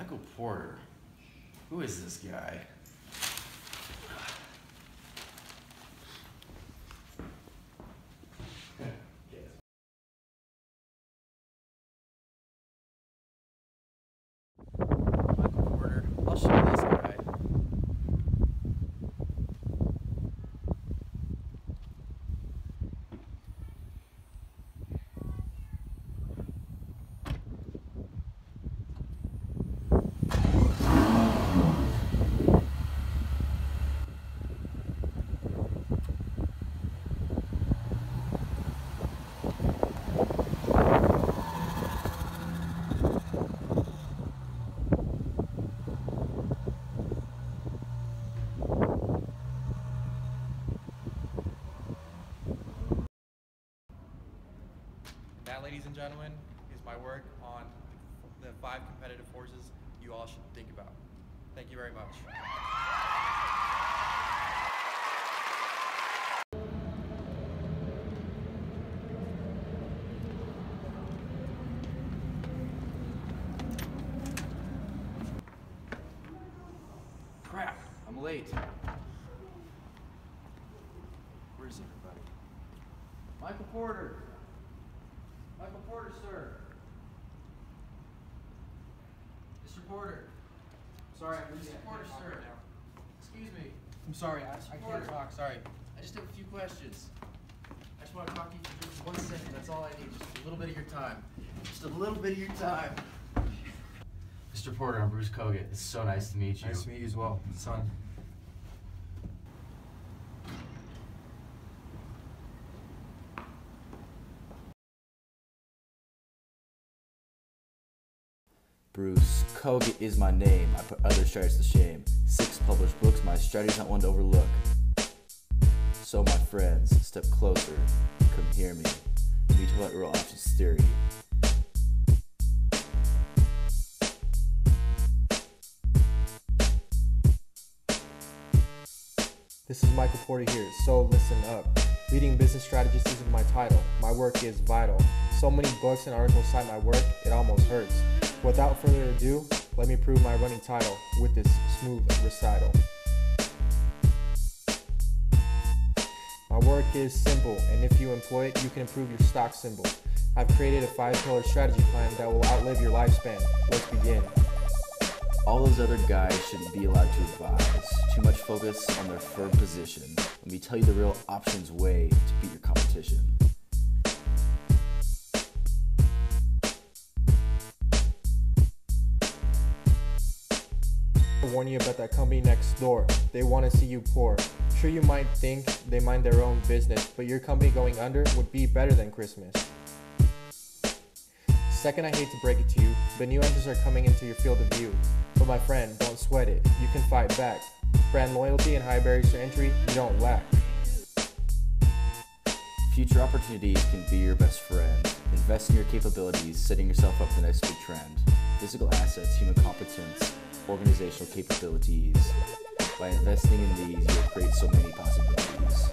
Michael Porter. Who is this guy? Michael Porter. I'll show you this guy. That, ladies and gentlemen, is my work on the five competitive forces you all should think about. Thank you very much. Crap, I'm late. Where's everybody? Michael Porter. Michael Porter, sir. Mr. Porter. Sorry, Mr. Porter, sir. Excuse me. I'm sorry, I, I can't talk. Sorry. I just have a few questions. I just want to talk to you for just one second. That's all I need. Just a little bit of your time. Just a little bit of your time. Mr. Porter, I'm Bruce Kogut. It's so nice to meet you. Nice to meet you as well, son. Bruce, Kogut is my name. I put other strategies to shame. Six published books, my strategy's not one to overlook. So, my friends, step closer. Come hear me. Real options theory. This is Michael Porter here, so listen up. Leading business strategist isn't my title. My work is vital. So many books and articles cite my work, it almost hurts. Without further ado, let me prove my running title with this smooth recital. My work is simple, and if you employ it, you can improve your stock symbol. I've created a five pillar strategy plan that will outlive your lifespan. Let's begin. All those other guys shouldn't be allowed to advise. Too much focus on their firm position. Let me tell you the real options way to beat your competition. Warn you about that company next door. They want to see you poor. Sure, you might think they mind their own business, but your company going under would be better than Christmas. Second, I hate to break it to you, but new entrants are coming into your field of view. But my friend, don't sweat it. You can fight back. Brand loyalty and high barriers to entry, you don't lack. Future opportunities can be your best friend. Invest in your capabilities, setting yourself up for the next big trend. Physical assets, human competence, organizational capabilities. By investing in these, you'll create so many possibilities.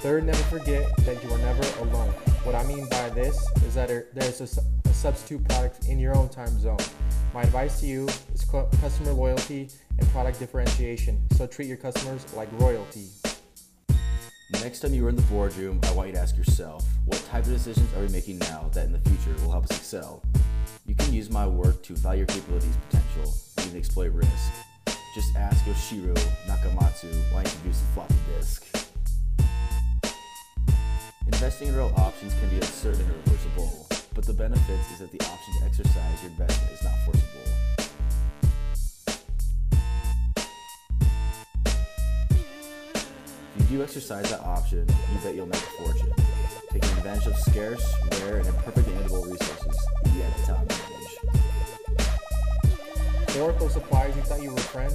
Third, never forget that you are never alone. What I mean by this is that there there is a, a substitute product in your own time zone. My advice to you is customer loyalty and product differentiation, so treat your customers like royalty. Next time you are in the boardroom, I want you to ask yourself, what type of decisions are we making now that in the future will help us excel? Use my work to value your capabilities potential and exploit risk. Just ask Yoshiro Nakamatsu why he introduced the floppy disk. Investing in real options can be uncertain and irreversible, but the benefits is that the option to exercise your investment is not forcible. If you exercise that option, you bet you'll make a fortune, taking advantage of scarce, rare, and imperfectly imitable resources Those suppliers you thought you were friends,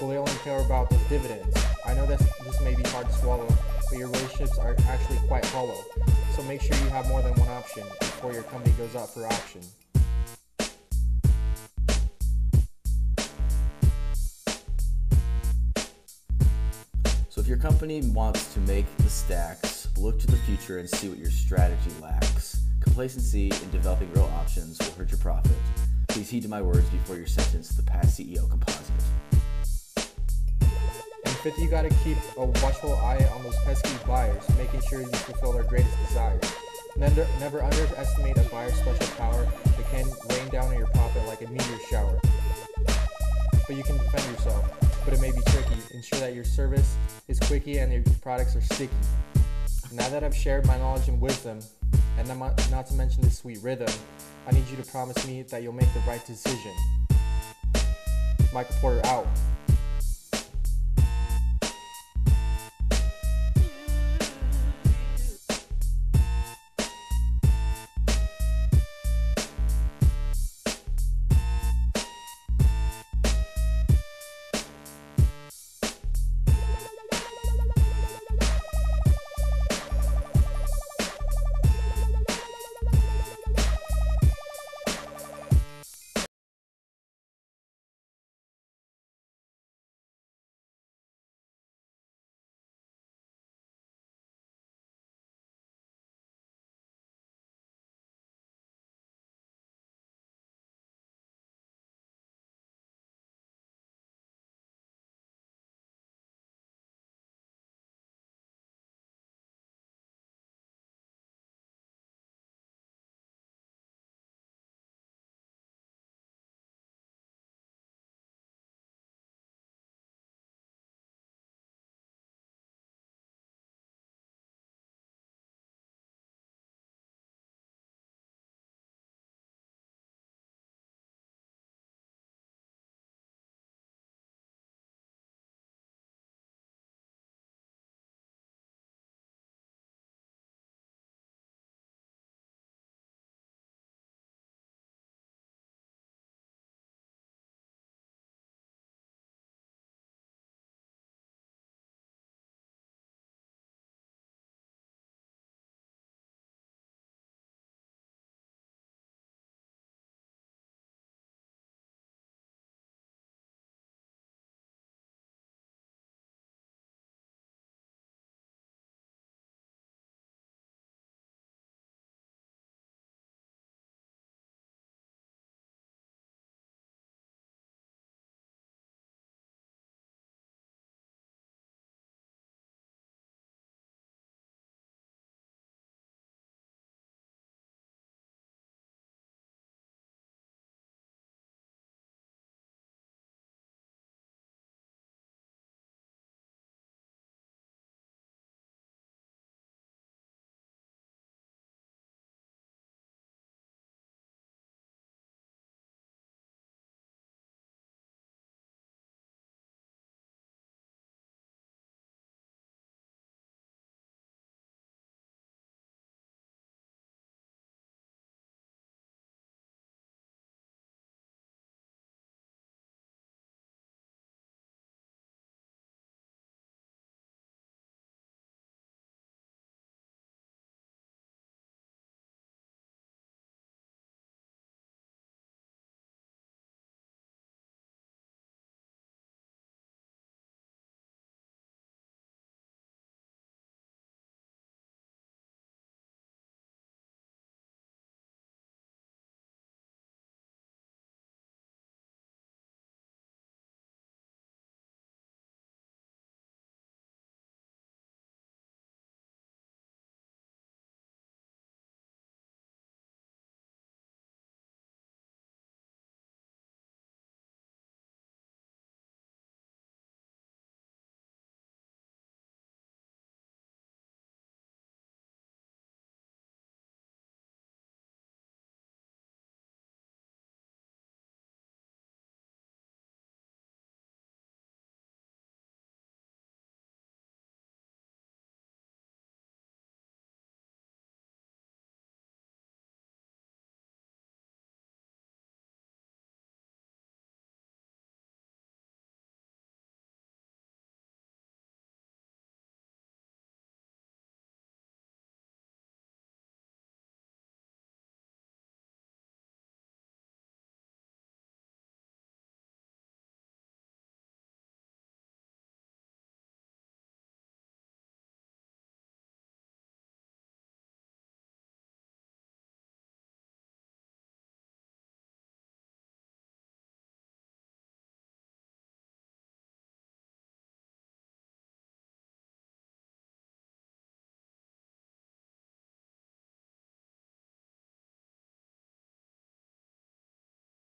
well, they only care about those dividends. I know this this may be hard to swallow, but your relationships are actually quite hollow. So make sure you have more than one option before your company goes out for auction. So if your company wants to make the stacks, look to the future and see what your strategy lacks. Complacency in developing real options will hurt your profit. Please heed to my words before you're sentenced to the past CEO composite. And fifth, you gotta keep a watchful eye on those pesky buyers, making sure you fulfill their greatest desires. Never, never underestimate a buyer's special power. It can rain down on your profit like a meteor shower. But you can defend yourself, but it may be tricky. Ensure that your service is quickie and your products are sticky. Now that I've shared my knowledge and wisdom, and not to mention this sweet rhythm, I need you to promise me that you'll make the right decision. Michael Porter out.